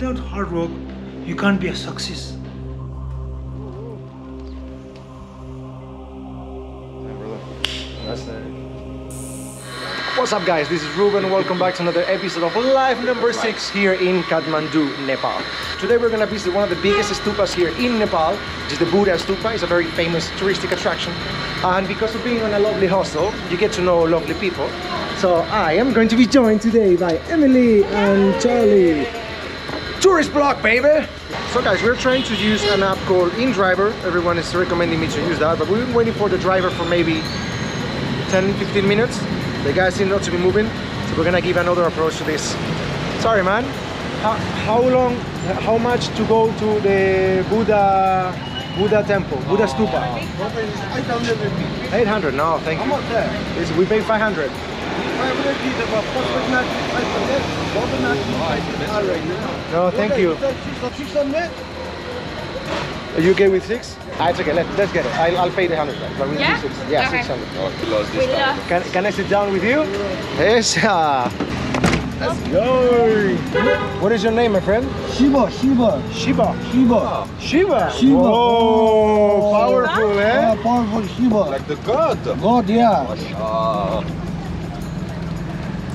without hard work, you can't be a success. What's up guys, this is Ruben, welcome back to another episode of Life number 6 here in Kathmandu, Nepal. Today we're gonna visit one of the biggest stupas here in Nepal, which is the Buddha Stupa, it's a very famous touristic attraction. And because of being on a lovely hostel, you get to know lovely people. So I am going to be joined today by Emily and Charlie. Tourist block, baby! So guys, we're trying to use an app called InDriver. Everyone is recommending me to use that, but we've been waiting for the driver for maybe 10-15 minutes. The guy seems not to be moving, so we're gonna give another approach to this. Sorry man, how, how long, how much to go to the Buddha Buddha temple, Buddha Stupa? 800, no, thank you. It's- we pay 500. No, thank you. Are you okay with six? Ah, it's okay, let, let's get it. I'll, I'll pay the 100 guys, but we'll Yeah? do six. Yeah, Okay. 600. We love Can, can I sit down with you? Yes. Let's go. What is your name, my friend? Shiva, Shiva, Shiba. Shiva. Shiva. Shiva. Oh, powerful, eh? Ah, powerful Shiva. Like the god. God, yeah. Ah,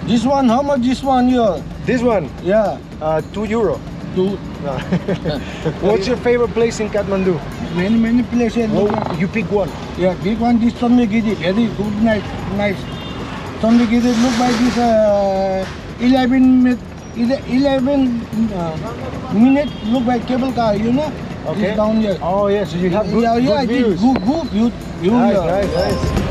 This one, how much this one here? This one, Yeah. uh, two euro. To No. What's your favorite place in Kathmandu? many, many places. Oh, you pick one. yeah, big one, this Chandragiri, very good, nice, nice. Chandragiri, look by this uh, 11 minute, 11 uh, minute, look by cable car, you know? Okay. It's down here. Oh, yeah, so you have good, yeah, yeah, good views. good, good view. view Nice, nice, nice.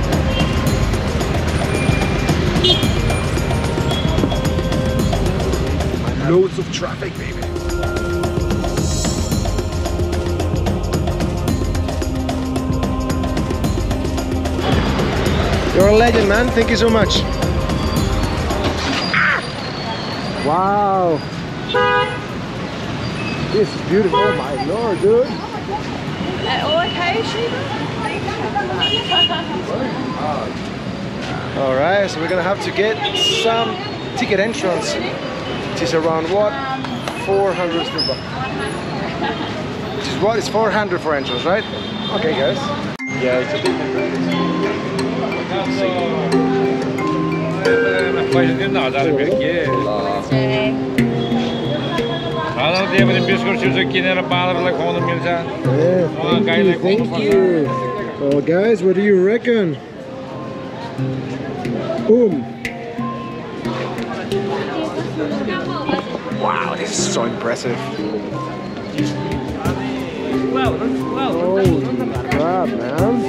Loads of traffic, baby. You're a legend, man. Thank you so much. Wow. This is beautiful. Oh my lord, dude. Uh, okay, Shiva? All right, so we're gonna have to get some ticket entrance. It is around what? 400 rupees. Which is what? It's 400 for entrance, right? Okay, guys. Yeah, it's a bit Başlayayım da azar belki. Adam diye benim bir sürü çocuk yine bağlarla konum gelse. Yeah, Oh, thank you, like thank you. Oh, guys, what do you reckon? Boom. Wow, this is so impressive. Holy crap, man.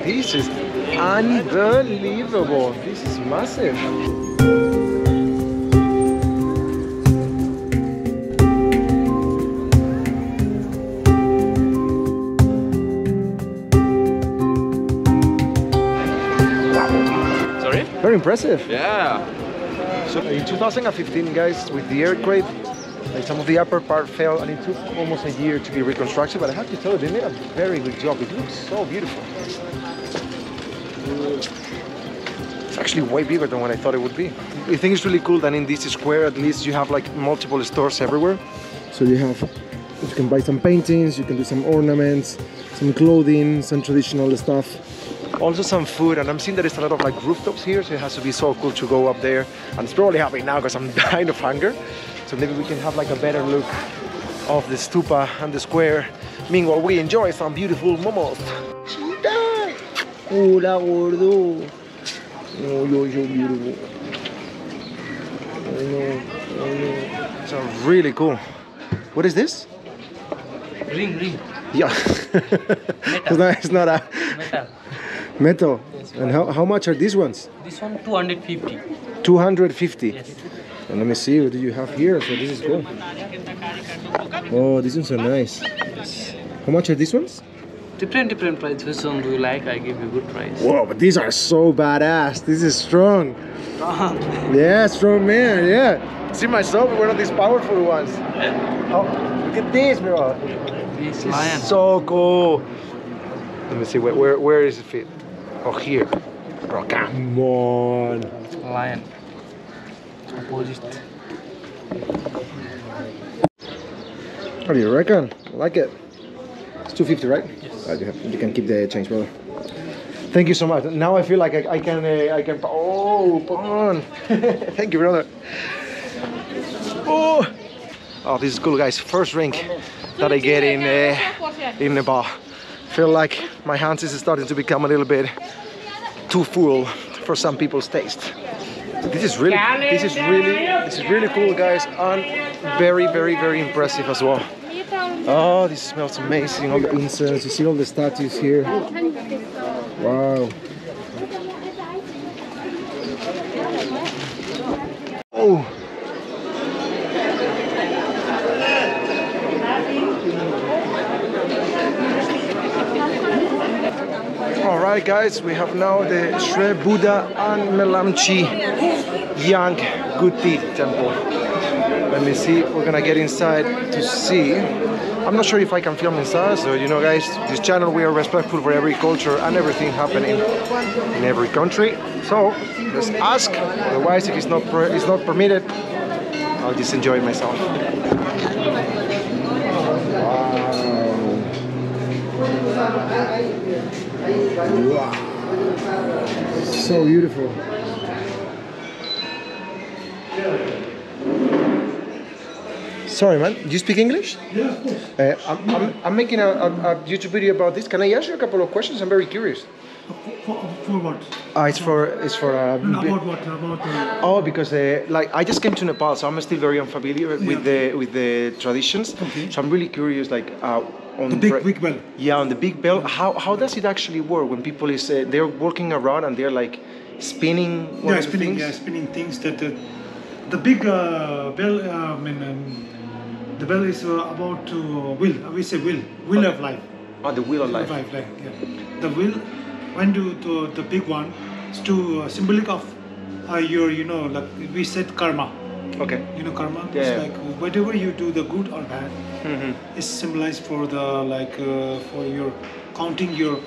This is unbelievable. This is massive. Sorry? Very impressive. Yeah. So in 2015, guys, with the earthquake, like some of the upper part fell, and it took almost a year to be reconstructed. But I have to tell you, they made a very good job. It looks so beautiful. It's actually way bigger than what I thought it would be. I think it's really cool that in this square, at least you have like multiple stores everywhere. So you have, you can buy some paintings, you can do some ornaments, some clothing, some traditional stuff also some food and I'm seeing that there's a lot of like rooftops here so it has to be so cool to go up there. And it's probably happening now because I'm dying of hunger. So maybe we can have like a better look of the stupa and the square. Meanwhile we enjoy some beautiful momos. Hola gordo. Oh you're so beautiful. Oh no oh no. So really cool. What is this? Ring, ring, yeah. It's not, it's not a metal. Metal and how, how much are these ones This one 250. 250 Yes. And let me see what do you have here. So this is cool. Oh, these ones are nice. How much are these ones? Different, different price. Which one do you like? I give you good price. Whoa, but these are so badass. This is strong. Yeah, strong man. Yeah. See myself one of these powerful ones. Oh, look at this, bro. This This is so cool. Let me see. Where where, where is it fit? Oh, here. Bro, come on. Lion. Opposite. What do you reckon? Like it? It's 250, right? Yes. you, have, you can keep the change, brother. Thank you so much. Now I feel like I, I can, uh, I can. Oh, Pon. Thank you, brother. Oh, oh, this is cool, guys. First drink that I get in uh, in Nepal. Feel like my hands is starting to become a little bit too full for some people's taste. This is really, this is really, this is really cool, guys, and very, very, very impressive as well. Oh, this smells amazing. All the incense, you see all the statues here. Wow. Oh. All right, guys, we have now the Shre Buddha and Melamchi Yang Guti Temple. Let me see, we're gonna get inside to see. I'm not sure if I can film inside, uh, so you know guys, this channel we are respectful for every culture and everything happening in every country. So let's ask, otherwise if it's not, it's not permitted, I'll just enjoy myself. Wow. So beautiful. Sorry, man. Do you speak English? Yeah, of course. Uh, I'm, I'm, I'm making a, a, a YouTube video about this. Can I ask you a couple of questions? I'm very curious. For, for what? Uh, it's for it's for uh, No, about what? About uh, Oh, because uh, like I just came to Nepal, so I'm still very unfamiliar with the with the traditions. Okay. So I'm really curious, like uh, on the big big bell. Yeah, on the big bell. How how does it actually work when people is uh, they're walking around and they're like spinning Yeah, spinning. things? Yeah, spinning things that uh, the big uh, bell. Uh, I mean, um, the bell is uh, about to will. We say will. Will of life. Oh, the wheel of life. Yeah. The will. When do the the big one is to uh, symbolic of uh, your you know like we said karma. Okay. You know karma. Yeah. It's like whatever you do, the good or bad, hmm is symbolized for the like uh, for your counting your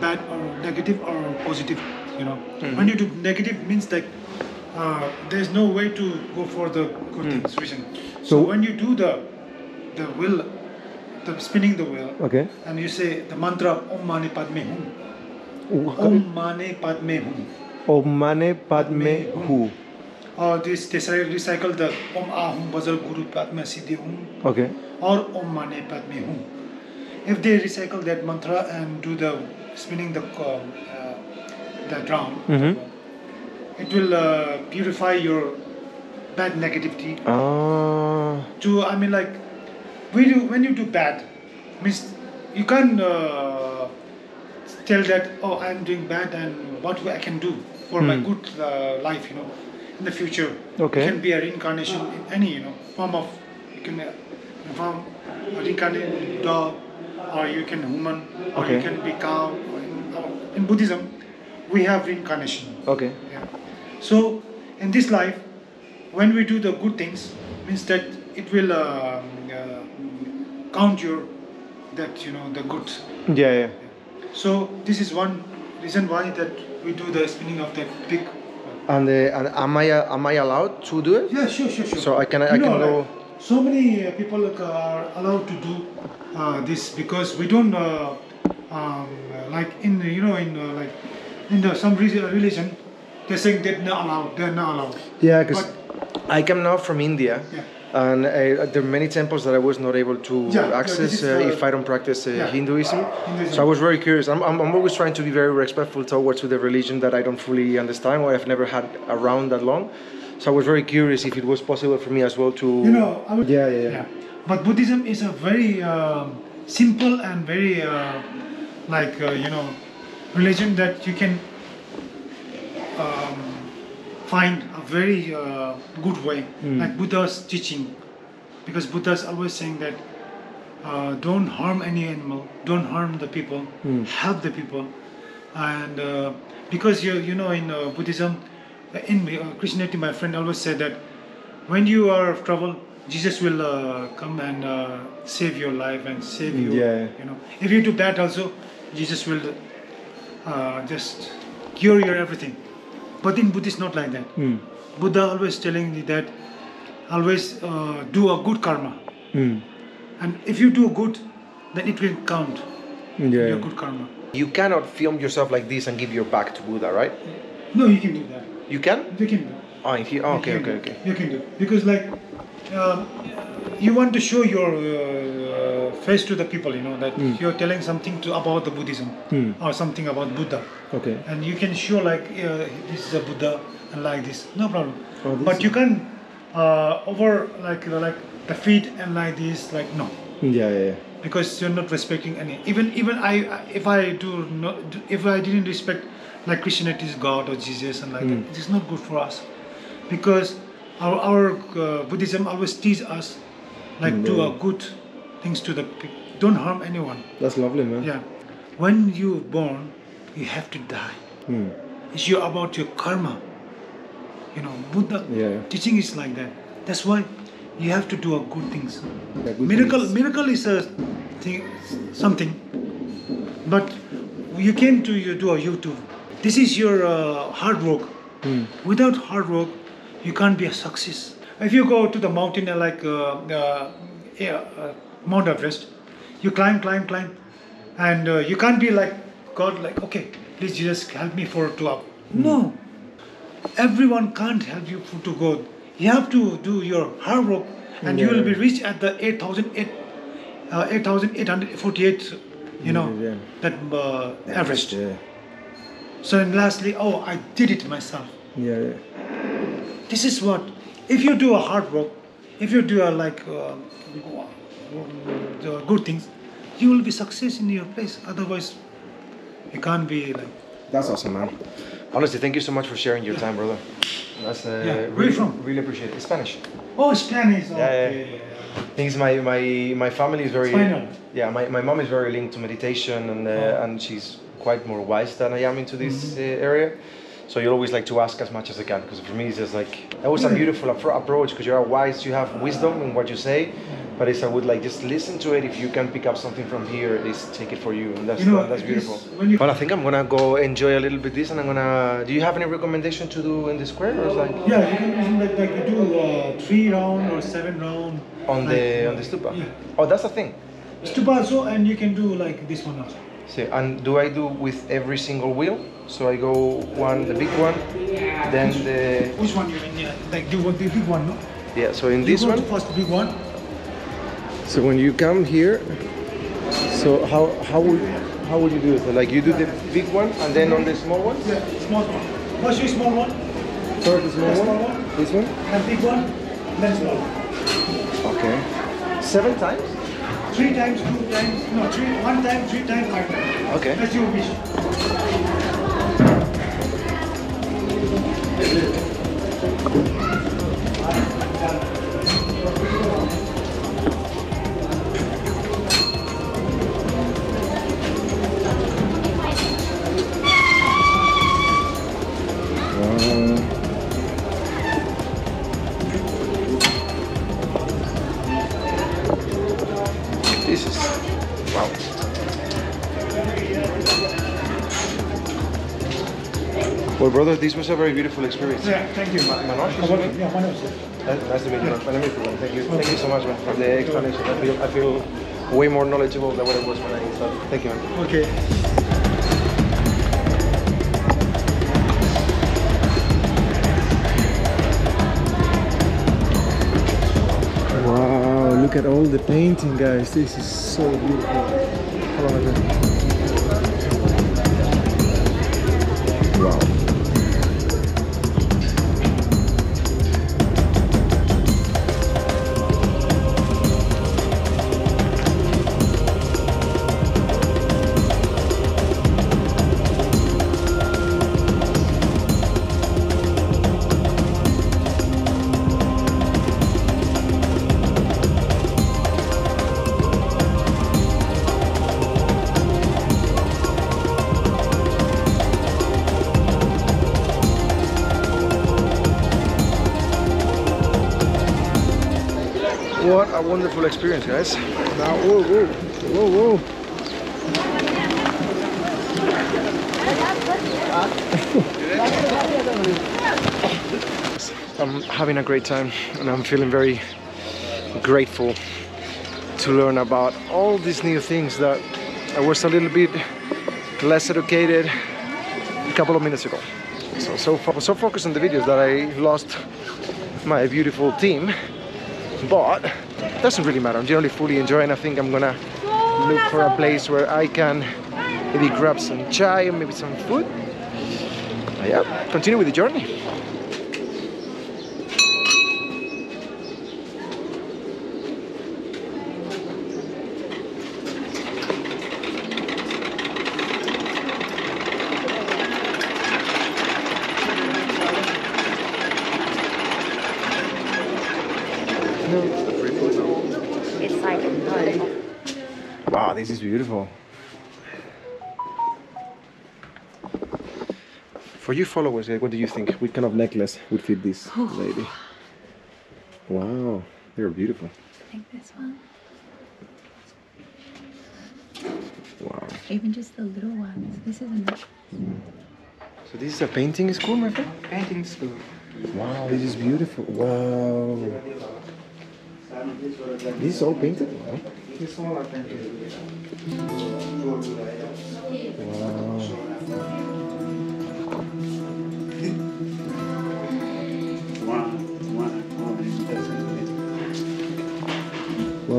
bad or negative or positive you know when you do negative means like uh, there's no way to go for the good things vision so, So- when you do the the will the spinning the wheel Okay. and you say the mantra om mani padme hum om mani padme hum Om mane padme hu. Or this they say- recycle the om ahum bajal guru padme siddhi hum Okay. or Om Mane Padme Hum. If they recycle that mantra and do the spinning the um, uh, the drum, Mhm. it will uh, purify your bad negativity. Ah. To I mean like when you when you do bad, means you can uh, tell that oh I'm doing bad and what I can do for my Hmm. good uh, life, you know, in the future. Okay. It can be a reincarnation in any you know form of you can uh, form a reincarnated dog or you can human or you can be cow. In, uh, in Buddhism, we have reincarnation. Okay. Yeah. So in this life, when we do the good things, means that it will um, uh, count your that you know the good. Yeah, yeah. So this is one reason why that we do the spinning of that big. And, uh, and am I uh, am I allowed to do it? Yeah, sure, sure, sure. So I can- I You can know, go- like, so many uh, people like, are allowed to do uh, this because we don't uh, um, like in you know in uh, like in the, some religion they're saying they're not allowed. They're not allowed. Yeah, because I come now from India, Yeah. And uh, there are many temples that I was not able to Yeah, access is, uh, uh, if I don't practice uh, yeah. Hinduism. Hinduism. So I was very curious. I'm, I'm, I'm always trying to be very respectful towards the religion that I don't fully understand or I've never had around that long. So I was very curious if it was possible for me as well to. You know, I would, Yeah, yeah, yeah. yeah. But Buddhism is a very um, simple and very uh, like uh, you know religion that you can um, find a very uh, good way, like Buddha's teaching, because Buddha's always saying that uh, don't harm any animal, don't harm the people, help the people, and uh, because you you know in uh, Buddhism, in uh, Christianity, my friend always said that when you are of trouble, Jesus will uh, come and uh, save your life and save you. Yeah. You know, if you do bad also, Jesus will uh, just cure your everything. But in Buddhist, not like that. Hmm. Buddha always telling you that always uh, do a good karma. Hmm. And if you do good, then it will count. Yeah. Your good karma. You cannot film yourself like this and give your back to Buddha, right? No, you can do that. You can? You can do. Oh, in here. Oh, okay, You okay, okay. do. You can do because like um, you want to show your uh, face to the people. You know that Hmm. you're telling something to about the Buddhism or something about Buddha, Okay. and you can show like uh, this is a Buddha and like this, no problem. Oh, this but you can uh, over like you know, like the feet and like this, like no. Yeah, yeah, yeah. because you're not respecting any even even i if i do not if i didn't respect like christianity is god or jesus and like that it is not good for us because our our uh, buddhism always teach us like do a good things to the people don't harm anyone That's lovely, man. yeah when you're born you have to die Hmm. it's your about your karma you know buddha Yeah. teaching is like that that's why you have to do a good things Yeah, good miracle deeds. miracle is a thing something but you came to you do a youtube this is your uh, hard work Hmm. without hard work you can't be a success if you go to the mountain like uh, uh, yeah, uh, mount everest. You climb climb climb. And uh, you can't be like god like okay please jesus help me for to up no. Everyone can't help you for, to go. You have to do your hard work and you will be reached at the 8008 uh, 8848 you know Yeah. that uh, everest. Yeah. so and lastly oh i did it myself. Yeah, yeah. this is what if you do a hard work if you do a like uh, uh, good things you will be success in your place otherwise you can't be like That's awesome, man. Honestly, thank you so much for sharing your time, brother. That's uh, Yeah. Where really, you from? really appreciate it. Spanish. oh spanish Yeah, yeah. okay. Things my my my family is very Spinal. yeah my, my mom is very linked to meditation and uh, Oh. and she's quite more wise than I am into this Mm-hmm. uh, area. So you always like to ask as much as I can because for me it's just like that was a beautiful approach because you are wise, you have wisdom in what you say. But it's I would like just listen to it. If you can pick up something from here, at least take it for you, and that's You know, that- that's beautiful. well, I think I'm gonna go enjoy a little bit this, and I'm gonna. Do you have any recommendation to do in the square, or like yeah you can like, like you do uh, three round or seven round on like, the on the stupa? yeah Oh, that's the thing. stupa also and you can do like this one also See, and do I do with every single wheel? So I go one, the big one, then the which one you mean yeah like do what the big one no yeah. So in You this one, first big one so when you come here, so how how would how would you do it? So like you do the big one, and then on the small one, yeah small one. one first you small one first the small small one, one. this one. and big one then small one Okay. Seven times. three times two times no three one time three times five times Okay. that's your wish Thank you. Brother, this was a very beautiful experience. yeah thank you Manoj, is your what- name? yeah one also Uh, Nice to meet you. man. My name is Ruben. Thank you. Thank you so much, man, for the explanation. I feel I feel way more knowledgeable than what I was when I started. Thank you, man. okay Wow, look at all the painting, guys. This is so beautiful. Wonderful experience, guys. Now, whoa, whoa, whoa, whoa. I'm having a great time and I'm feeling very grateful to learn about all these new things that I was a little bit less educated a couple of minutes ago. So, so, fo- so focused on the videos that I lost my beautiful team, but doesn't really matter. I'm generally fully enjoying. I think I'm gonna look for a place where I can maybe grab some chai maybe some food. Yeah, continue with the journey. It's like no. Wow, this is beautiful. For you followers, what do you think? What kind of necklace would fit this lady? Wow, they're beautiful. I think this one. Wow. Even just the little ones. This isn't. So this is a painting school, my friend? Painting school. Wow, this is beautiful. Wow. This is all painted? Wow. This all are painted. Wow.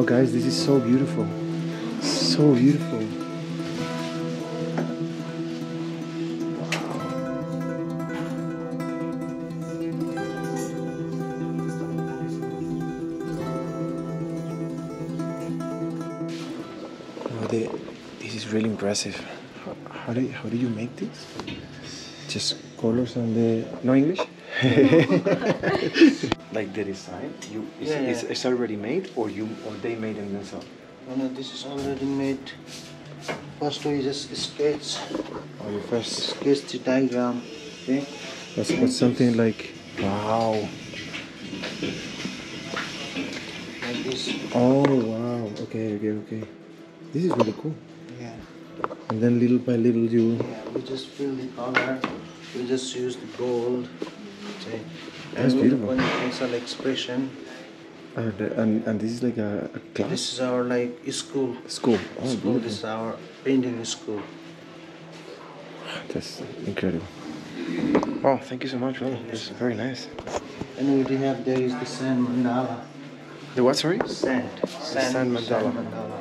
Well, guys, this is so beautiful. So beautiful. Wow, they, this is really impressive. How, how, do you, how do you make this? Just colors and the no English? like the design, you is, Yeah, is, yeah. is already made or you or they made it themselves? No, no, this is already made. First we just sketch, oh, Or you first sketch the diagram. Okay. That's what's something like wow Like this. oh wow okay okay okay this is really cool Yeah. and then little by little you Yeah. We just fill the color. We just use the gold. Okay. That's and beautiful. When facial expression. uh, the- and and this is like a, a class This is our like school. school oh School. This is our painting school. that's incredible oh thank you so much brother that's very nice And we do have there is the sand mandala. the what sorry Sand. Sand, sand mandala. mandala.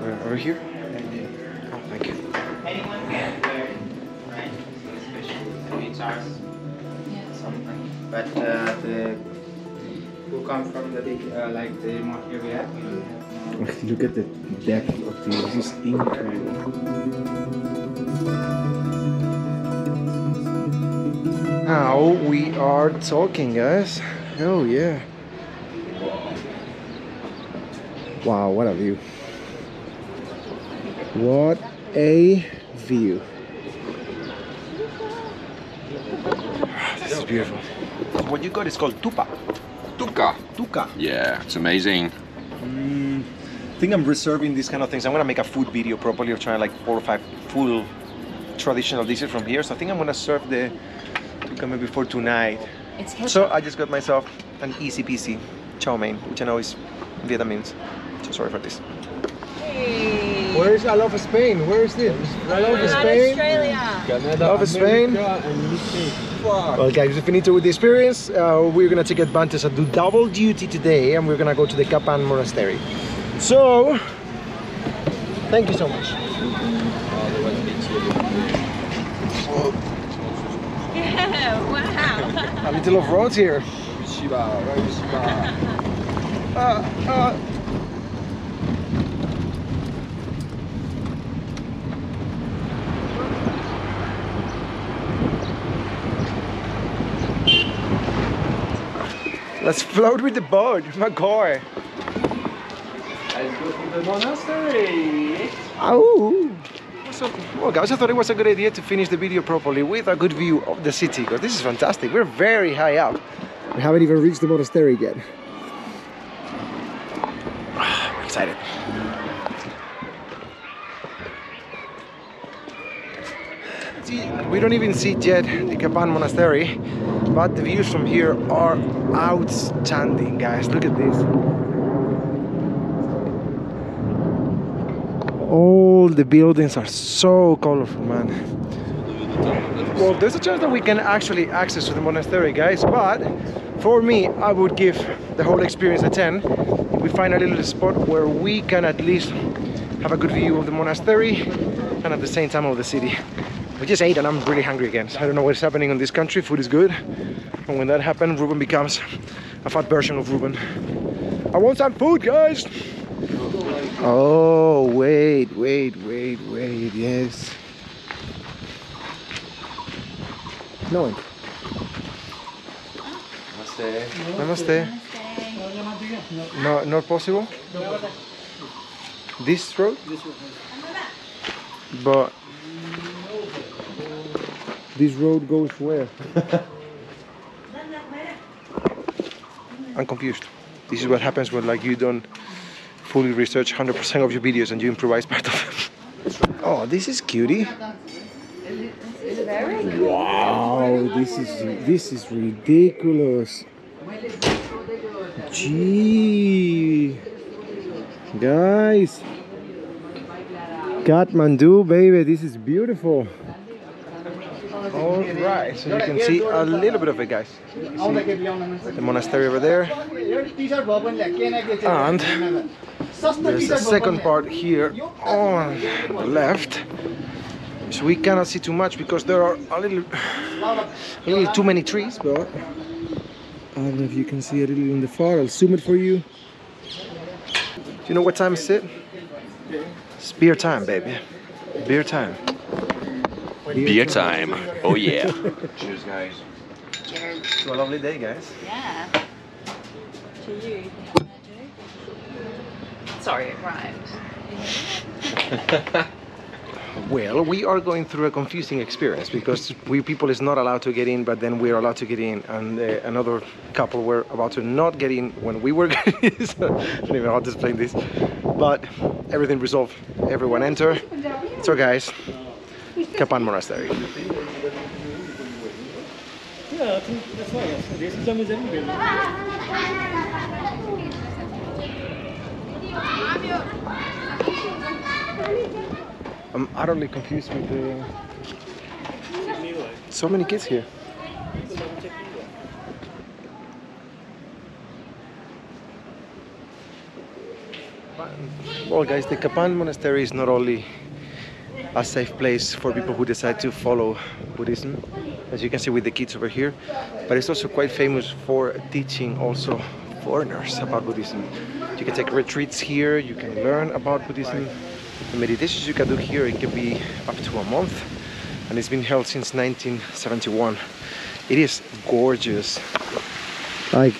Where, over here But uh, the who come from the big uh, like the Montevideo, we have look at the depth of this this is incredible now we are talking guys. Oh yeah. Wow what a view. What a view this is beautiful what you got is called tupa Tuka. tuca Yeah, it's amazing. Mm, I think I'm reserving these kind of things. I'm gonna make a food video properly of trying like four or five full traditional dishes from here. So I think I'm gonna serve the tuca maybe for tonight. It's. So I just got myself an easy peasy chow mein, which I know is Vietnamese. So sorry for this. Where is I love Spain? Where is this? I love Spain. Australia. Love Spain. Well, guys, we finito with the experience. Uh, we're gonna take advantage and do double duty today, and we're gonna go to the Kopan Monastery. So, thank you so much. Yeah, wow. A little off road here. Uh, uh. Let's float with the boat, my McCoy. Let's go to the monastery. Oh. Well, guys, I thought it was a good idea to finish the video properly with a good view of the city because this is fantastic. We're very high up. We haven't even reached the monastery yet. I'm excited. See, we don't even see yet the Kopan Monastery, but the views from here are outstanding, guys. Look at this. All the buildings are so colorful, man. Well, there's a chance that we can actually access to the monastery, guys, but for me, I would give the whole experience a 10. If we find a little spot where we can at least have a good view of the monastery and at the same time of the city. We just ate and I'm really hungry again. So I don't know what's happening in this country. Food is good. And when that happens, Ruben becomes a fat version of Ruben. I want some food, guys! Oh, wait, wait, wait, wait, yes. No one. Namaste. No, not possible? This road? But this road goes where? I'm confused. This is what happens when like you don't fully research 100% of your videos and you improvise part of them. Oh, this is cutie. Wow, this is this is ridiculous. Gee, guys, Kathmandu, baby, this is beautiful. All right, so you can see a little bit of it, guys. The monastery over there, and there's a second part here on the left. So we cannot see too much because there are a little, a little too many trees, but I don't know if you can see a little in the far. I'll zoom it for you. Do you know what time is it? It's beer time, baby. Beer time. Beer time. Oh yeah. Cheers, guys. Cheers. To a lovely day, guys. Yeah. To you. Sorry, it rhymed. Well, we are going through a confusing experience because we people is not allowed to get in, but then we're allowed to get in, and uh, another couple were about to not get in when we were getting in. so, I don't even know how to explain this, but everything resolved. Everyone enter. So, guys, Kopan Monastery. Yeah, that's why. I'm utterly confused with the so many kids here. Well, guys, the Kopan Monastery is not only a safe place for people who decide to follow Buddhism, as you can see with the kids over here, but it's also quite famous for teaching also foreigners about Buddhism. You can take retreats here, you can learn about Buddhism. The meditations you can do here, it can be up to a month, and it's been held since 1971. It is gorgeous. Like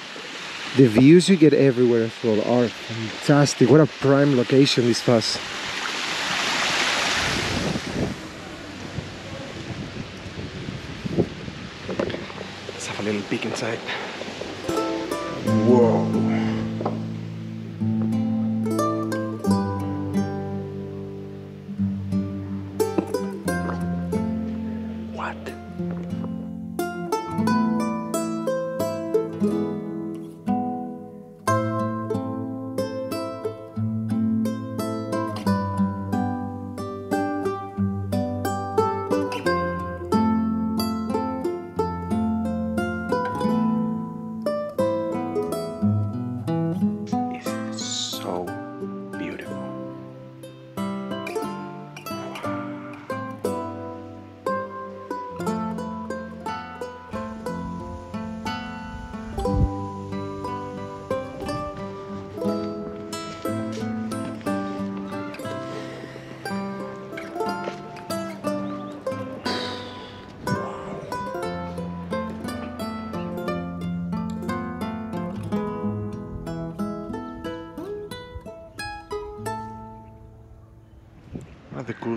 the views you get everywhere as well are fantastic. What a prime location this was. Let's have a little peek inside. Whoa.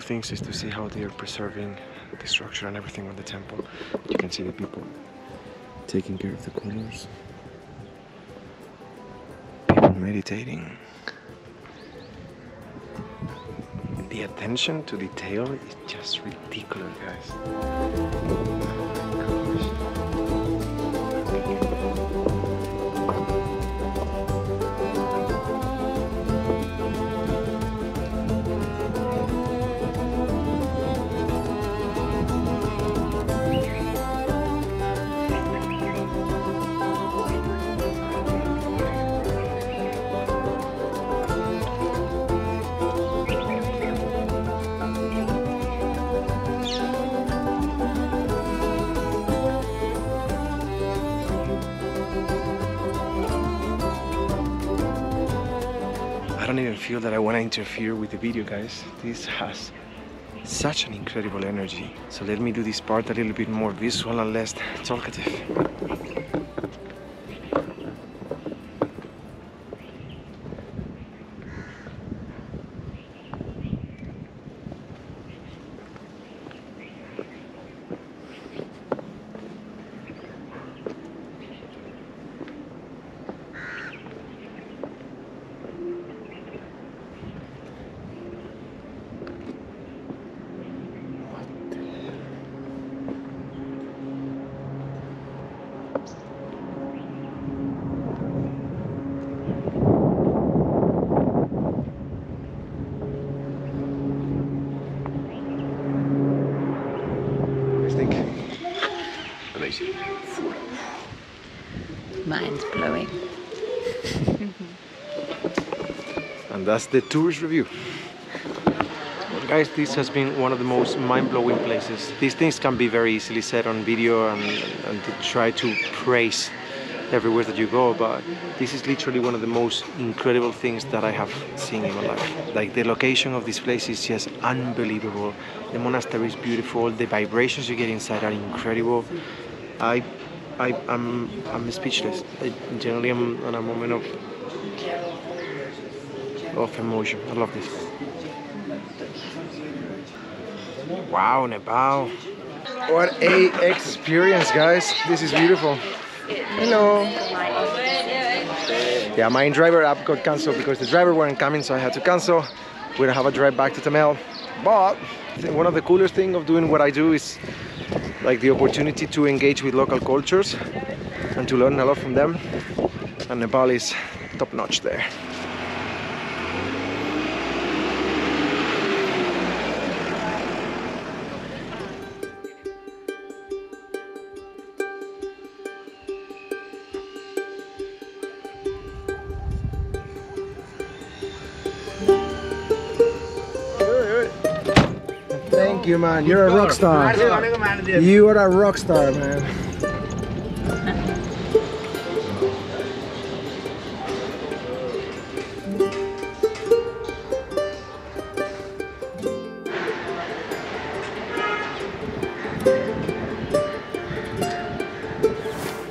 Cool things is to see how they are preserving the structure and everything on the temple. You can see the people taking care of the corners. People meditating. The attention to detail is just ridiculous, guys. Feel that I want to interfere with the video, guys. This has such an incredible energy. So let me do this part a little bit more visual and less talkative. What do you think? Amazing. Mind blowing. And that's the tourist review. Well, guys, this has been one of the most mind-blowing places. These things can be very easily said on video and, and to try to praise everywhere that you go, but this is literally one of the most incredible things that I have seen in my life. Like the location of this place is just unbelievable. The monastery is beautiful. The vibrations you get inside are incredible. I, I, I'm, I'm speechless. I generally am in a moment of of emotion. I love this. Wow, Nepal. What a experience, guys. This is beautiful. Hello. Yeah, my driver app got cancelled because the driver weren't coming, so I had to cancel. We don't have a drive back to Thamel. But one of the coolest thing of doing what I do is like the opportunity to engage with local cultures and to learn a lot from them. And Nepal is top notch there. Thank you, man. You're a rock star. You are a rock star, man.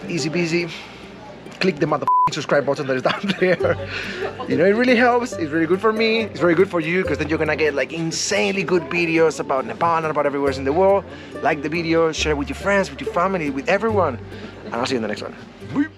Easy peasy. Click the mother subscribe button that is down there. You know, it really helps. It's really good for me. It's very good for you because then you're gonna get like insanely good videos about Nepal and about everywhere in the world. Like the video, share it with your friends, with your family, with everyone. And I'll see you in the next one. Bye.